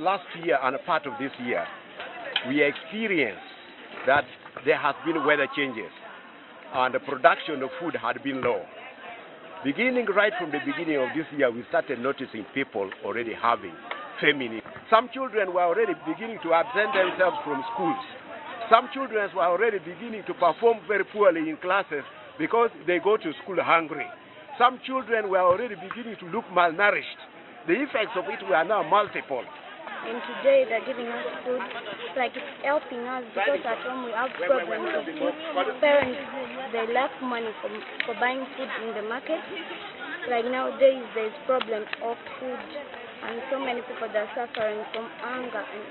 last year and a part of this year, we experienced that there has been weather changes and the production of food had been low. Beginning right from the beginning of this year, we started noticing people already having famine. Some children were already beginning to absent themselves from schools. Some children were already beginning to perform very poorly in classes because they go to school hungry. Some children were already beginning to look malnourished. The effects of it were now multiple. And today they're giving us food. It's like it's helping us because at home we have problems of food. Parents, they lack money for, for buying food in the market. Like nowadays there's problems of food and so many people that are suffering from hunger. And